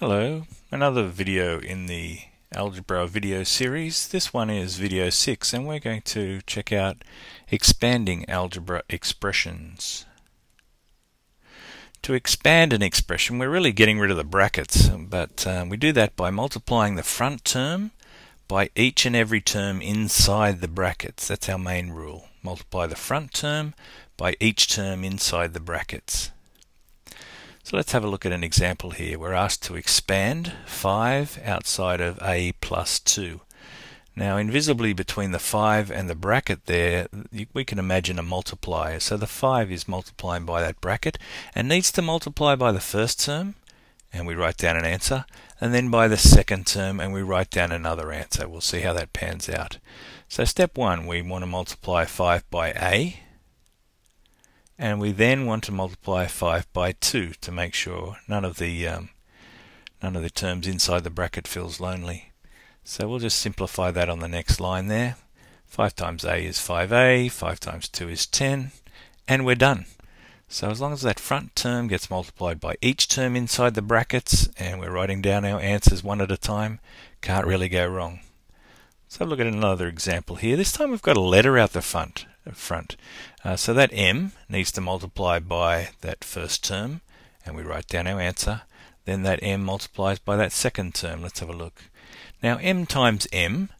Hello, another video in the algebra video series. This one is video 6 and we're going to check out expanding algebra expressions. To expand an expression we're really getting rid of the brackets but um, we do that by multiplying the front term by each and every term inside the brackets. That's our main rule. Multiply the front term by each term inside the brackets. So let's have a look at an example here. We're asked to expand 5 outside of a plus 2. Now invisibly between the 5 and the bracket there, we can imagine a multiplier. So the 5 is multiplying by that bracket and needs to multiply by the first term, and we write down an answer, and then by the second term, and we write down another answer. We'll see how that pans out. So step 1, we want to multiply 5 by a, and we then want to multiply 5 by 2 to make sure none of the um, none of the terms inside the bracket feels lonely. So we'll just simplify that on the next line there. 5 times a is 5a, 5 times 2 is 10, and we're done. So as long as that front term gets multiplied by each term inside the brackets, and we're writing down our answers one at a time, can't really go wrong. Let's have a look at another example here. This time we've got a letter out the front front. Uh, so that m needs to multiply by that first term, and we write down our answer. Then that m multiplies by that second term. Let's have a look. Now m times m,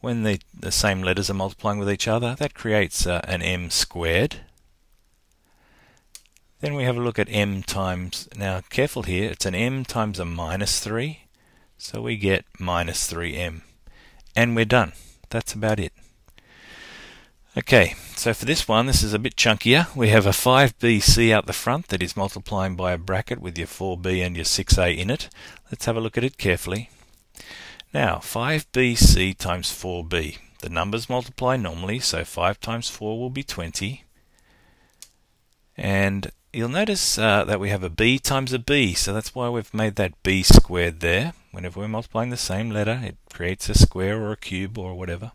when the, the same letters are multiplying with each other, that creates uh, an m squared. Then we have a look at m times, now careful here, it's an m times a minus 3, so we get minus 3m. And we're done. That's about it. Okay, so for this one, this is a bit chunkier. We have a 5bc out the front that is multiplying by a bracket with your 4b and your 6a in it. Let's have a look at it carefully. Now, 5bc times 4b. The numbers multiply normally, so 5 times 4 will be 20. And you'll notice uh, that we have a b times a b, so that's why we've made that b squared there. Whenever we're multiplying the same letter, it creates a square or a cube or whatever.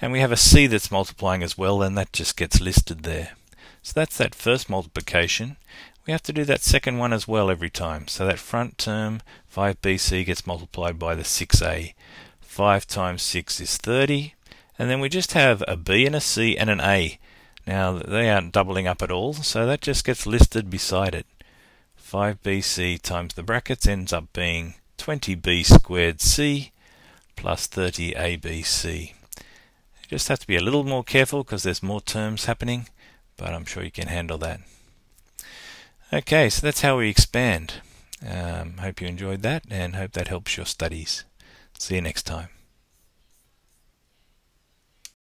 And we have a c that's multiplying as well, and that just gets listed there. So that's that first multiplication. We have to do that second one as well every time. So that front term, 5bc, gets multiplied by the 6a. 5 times 6 is 30. And then we just have a b and a c and an a. Now they aren't doubling up at all, so that just gets listed beside it. 5bc times the brackets ends up being 20b squared c plus 30abc. You just have to be a little more careful because there's more terms happening, but I'm sure you can handle that. Okay, so that's how we expand. Um, hope you enjoyed that and hope that helps your studies. See you next time.